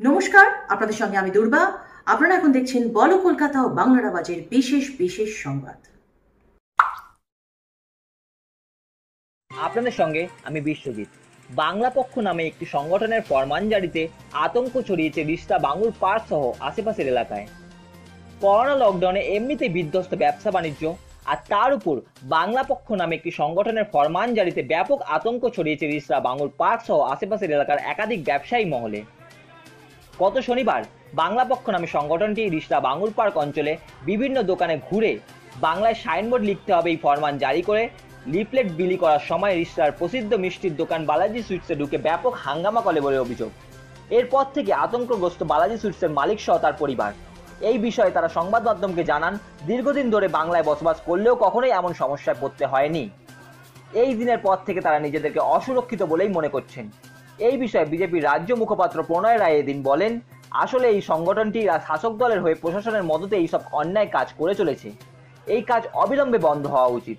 নমস্কার, আপনাদের সঙ্গে আমি দুর্বা। আপনারা এখন দেখছেন বলো কলকাতা ও বাংলার আওয়াজের বিশেষ বিশেষ সংবাদ। আপনাদের সঙ্গে আমি বিশ্বজিৎ। বাংলা পক্ষ নামে একটি সংগঠনের ফরমান জারিতে আতঙ্ক ছড়িয়েছে রিস্তা বাঙুর পার্ক সহ আশেপাশের এলাকায়। করোনা লকডাউনে এমনিতে বিধ্বস্ত ব্যবসা বাণিজ্য, আর তার উপর বাংলা পক্ষ নামে একটি সংগঠনের ফরমান জারিতে ব্যাপক আতঙ্ক ছড়িয়েছে রিসরা বাঙুর পার্ক সহ আশেপাশের এলাকার একাধিক ব্যবসায়ী মহলে। গত শনিবার বাংলা পক্ষ নামে সংগঠনটি রিসরা বাঙুর পার্ক অঞ্চলে বিভিন্ন দোকানে ঘুরে বাংলায় সাইনবোর্ড লিখতে হবে এই ফরমান জারি করে লিফলেট বিলি করার সময় রিসরার প্রসিদ্ধ মিষ্টির দোকান বালাজি সুইটসে ঢুকে ব্যাপক হাঙ্গামা করে বলে অভিযোগ। এরপর থেকে আতঙ্কগ্রস্ত বালাজি সুইটসের মালিক সহ তার পরিবার। এই বিষয়ে তারা সংবাদ মাধ্যমকে জানান, দীর্ঘদিন ধরে বাংলায় বসবাস করলেও কখনোই এমন সমস্যায় পড়তে হয়নি। এই দিনের পর থেকে তারা নিজেদেরকে অসুরক্ষিত বলেই মনে করছেন। এই বিষয়ে বিজেপির রাজ্য মুখপাত্র প্রণয় রায় এদিন বলেন, আসলে এই সংগঠনটি শাসক দলের হয়ে প্রশাসনের মদতে এইসব অন্যায় কাজ করে চলেছে। এই কাজ অবিলম্বে বন্ধ হওয়া উচিত।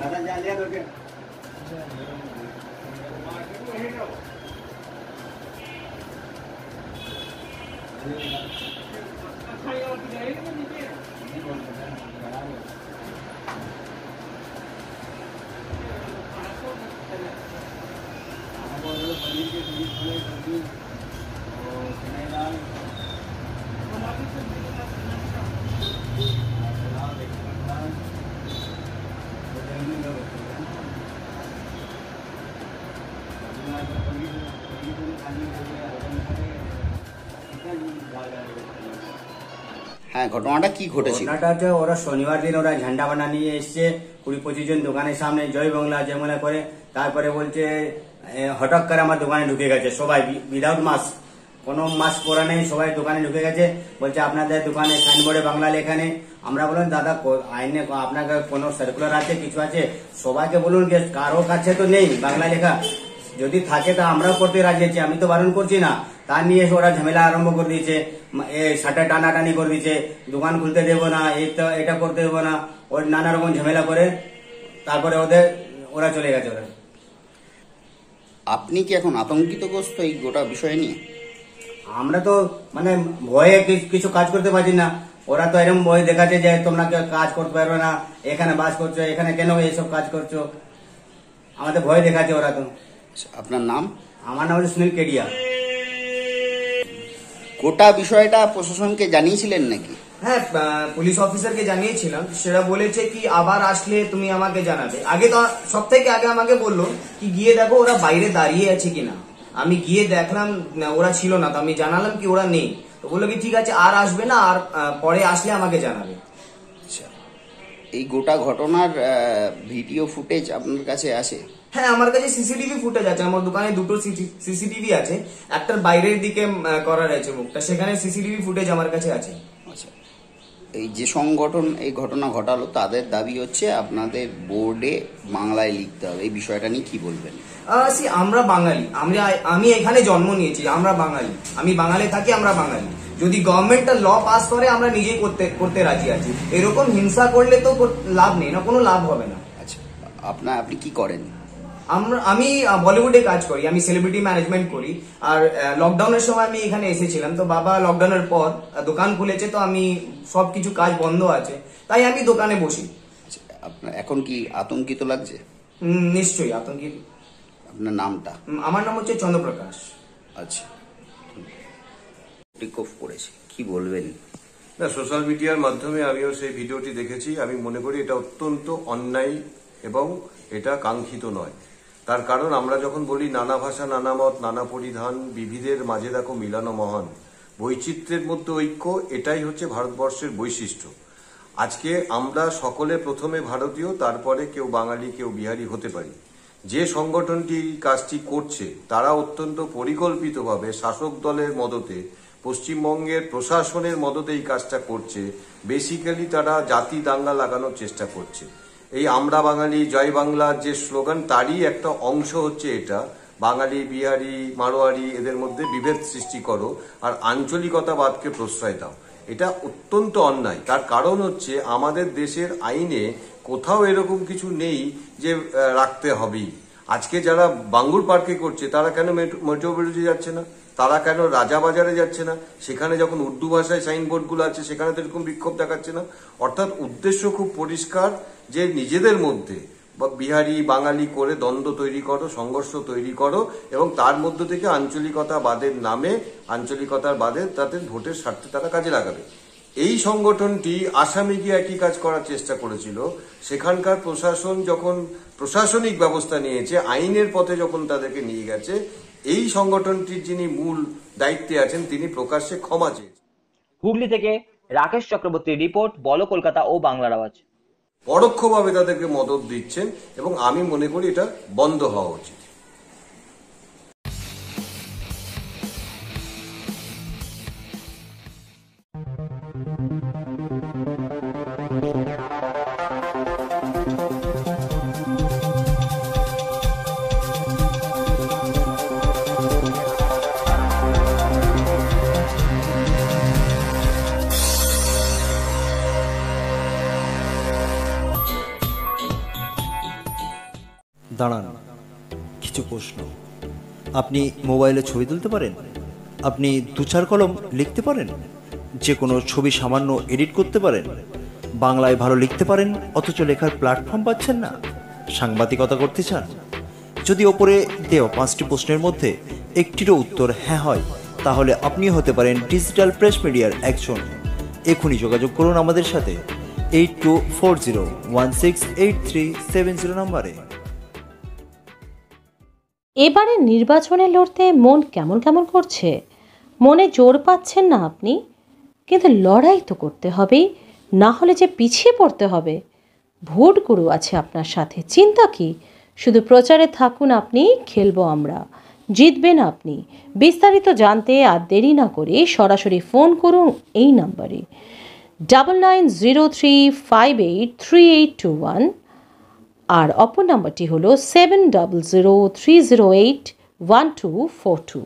दादा जा लिया तो क्या पनीर के बीज और चने दाल। হ্যাঁ ঘটনাটা কি ঘটনাটা হচ্ছে ওরা শনিবার দিন ওরা নিয়ে কুড়ি দোকানের সামনে করে। তারপরে বলছে হঠাৎ করে আমার দোকানে ঢুকে গেছে। সবাই উইদাউট মাস্ক কোনো মাস্ক পরা নেই, সবাই দোকানে ঢুকে গেছে। বলছে, আপনাদের দোকানে সাইনবোর্ডে বাংলা লেখা নেই। আমরা বললাম, দাদা আইনে কো- আপনার কোনো সার্কুলার আছে, কিছু আছে? সবাইকে বলুন যে কারও কাছে তো নেই বাংলা লেখা। যদি থাকে তা আমরাও করতে রাজি আছি আমি তো বারণ করছি না। তা নিয়ে এসে ওরা ঝামেলা আরম্ভ করে দিয়েছে। শাটার টানাটানি করে দিয়েছে। দোকান খুলতে দেবো না এটা করতে দেবো না। ওর নানা রকম ঝামেলা করে তারপরে ওদের ওরা চলে গেছে ওরা। আপনি কি এখন আতঙ্কিতগ্রস্ত এই গোটা বিষয় নিয়ে? আমরা তো মানে ভয়ে কিছু কাজ করতে পারছি না। ওরা তো এরকম ভয় দেখাচ্ছে যে তোমরা কেউ কাজ করতে পারবে না এখানে বাস করছ এখানে কেন এইসব কাজ করছ? আমাদের ভয় দেখাচ্ছে ওরা তো। আপনার নাম? আমার নাম হচ্ছে সুনীল কেডিয়া। গোটা বিষয়টা প্রশাসনকে জানিয়েছিলেন নাকি? হ্যাঁ পুলিশ অফিসারকে জানিয়েছিলাম। সেটা বলেছে কি আবার আসলে তুমি আমাকে জানাবে। আগে তো সব থেকে আগে আমাকে বলল কি গিয়ে দেখো ওরা বাইরে দাঁড়িয়ে আছে কিনা। আমি গিয়ে দেখলাম ওরা ছিল না তো আমি জানালাম কি ওরা নেই। তো বলল কি ঠিক আছে আর আসবে না আর পরে আসলে আমাকে জানাবে। আচ্ছা এই গোটা ঘটনার ভিডিও ফুটেজ আপনার কাছে আছে? হ্যাঁ আমার কাছে সিসিটিভি ফুটেজ আছে। আমার দোকানে দুটো সিসিটিভি আছে। একটার বাইরের দিকে করা রয়েছে মুখটা সেখানে সিসিটিভি ফুটেজ আমার কাছে আছে। আচ্ছা। এই যে সংগঠন এই ঘটনা ঘটালো তাদের দাবি হচ্ছে আপনাদের বোর্ডে বাংলায় লিখতে হবে। এই বিষয়টা নিয়ে কি বলবেন? আমরা বাঙালি। আমরা আমি এখানে জন্ম নিয়েছি আমরা বাঙালি। আমি বাঙালি থাকি আমরা বাঙালি। যদি গভর্নমেন্টটা ল পাস করে আমরা নিজেই করতে করতে রাজি আছি। এরকম হিংসা করলে তো লাভ নেই না কোনো লাভ হবে না। আচ্ছা আপনার আপনি কি করেন? আমরা আমি বলিউডে কাজ করি আমি সেলিব্রিটি ম্যানেজমেন্ট করি। আর লকডাউনের সময় আমি এখানে এসেছিলাম তো বাবা লকডাউনের পর দোকান খুলেছে তো আমি সবকিছু কাজ বন্ধ আছে তাই আমি দোকানে বসি। আচ্ছা আপনার এখন কি আতঙ্কিত লাগছে? নিশ্চয়ই আতঙ্কিত। আপনার নামটা? আমার নাম হচ্ছে চন্দ্রপ্রকাশ। আচ্ছা। টেক অফ করেছে। কি বলবেন? না সোশ্যাল মিডিয়ার মাধ্যমে আমিও সেই ভিডিওটি দেখেছি। আমি মনে করি এটা অত্যন্ত অন্যায় এবং এটা কাঙ্ক্ষিত নয়। তার কারণ আমরা যখন বলি নানা ভাষা, নানা মত, নানা পরিধান, বিবিধের মাঝে দেখো মিলানো মহান। বৈচিত্র্যের মধ্যে ঐক্য, এটাই হচ্ছে ভারতবর্ষের বৈশিষ্ট্য। আজকে আমরা সকলে প্রথমে ভারতীয়, তারপরে কেউ বাঙালি, কেউ বিহারি হতে পারি। যে সংগঠনটি কাজটি করছে, তারা অত্যন্ত পরিকল্পিতভাবে শাসক দলের মদতে পশ্চিমবঙ্গের প্রশাসনের মদতে এই কাজটা করছে। বেসিক্যালি তারা জাতি দাঙ্গা লাগানোর চেষ্টা করছে। এই আমরা বাঙালি, জয় বাংলার যে স্লোগান, তারই একটা অংশ হচ্ছে এটা। বাঙালি, বিহারি, মারোয়ারি, এদের মধ্যে বিভেদ সৃষ্টি করো আর আঞ্চলিকতাবাদকে প্রশ্রয় দাও। এটা অত্যন্ত অন্যায়। তার কারণ হচ্ছে আমাদের দেশের আইনে কোথাও এরকম কিছু নেই যে রাখতে হবেই। আজকে যারা বাঙ্গুর পার্কে করছে, তারা কেন মেট্রোপলিটে যাচ্ছে না? তারা কেন রাজাবাজারে যাচ্ছে না? সেখানে যখন উর্দু ভাষায় সাইনবোর্ডগুলো আছে, সেখানে তো এরকম বিক্ষোভ দেখাচ্ছে না? অর্থাৎ উদ্দেশ্য খুব পরিষ্কার যে নিজেদের মধ্যে বা বিহারি, বাঙালি করে দ্বন্দ্ব তৈরি করো, সংঘর্ষ তৈরি করো এবং তার মধ্য থেকে আঞ্চলিকতা বাদের নামে, আঞ্চলিকতার বাদে তাদের ভোটের স্বার্থে তারা কাজে লাগাবে। এই সংগঠনটি আসামে গিয়ে একই কাজ করার চেষ্টা করেছিল। সেখানকার প্রশাসন যখন প্রশাসনিক ব্যবস্থা নিয়েছে, আইনের পথে যখন তাদেরকে নিয়ে গেছে এই সংগঠনটির যিনি মূল দায়িত্বে আছেন তিনি প্রকাশ্যে ক্ষমা চেয়েছেন। হুগলি থেকে রাকেশ চক্রবর্তীর রিপোর্ট বলো কলকাতা ও বাংলার আওয়াজ। পরোক্ষভাবে তাদেরকে মদত দিচ্ছেন এবং আমি মনে করি এটা বন্ধ হওয়া উচিত। প্রশ্ন। আপনি মোবাইলে ছবি তুলতে পারেন? আপনি দু চার কলম লিখতে পারেন? যে কোনো ছবি সামান্য এডিট করতে পারেন? বাংলায় ভালো লিখতে পারেন, অথচ লেখার প্ল্যাটফর্ম পাচ্ছেন না? সাংবাদিকতা করতে চান? যদি ওপরে দেওয়া পাঁচটি প্রশ্নের মধ্যে একটিরও উত্তর হ্যাঁ হয়, তাহলে আপনিও হতে পারেন ডিজিটাল প্রেস মিডিয়ার একজন। এখনই যোগাযোগ করুন আমাদের সাথে। Eight two four zero one six eight three seven zero নম্বরে। এবারে নির্বাচনে লড়তে মন কেমন কেমন করছে? মনে জোর পাচ্ছেন না আপনি? কিন্তু লড়াই তো করতে হবেই না হলে যে পিছিয়ে পড়তে হবে। ভোট গুরু আছে আপনার সাথে, চিন্তা কি? শুধু প্রচারে থাকুন আপনি, খেলব আমরা। জিতবেন আপনি। বিস্তারিত জানতে আর দেরি না করে সরাসরি ফোন করুন এই নাম্বারে। Double nine zero three five eight three eight two one আর অপর নাম্বারটি হলো seven double zero three zero eight one two four two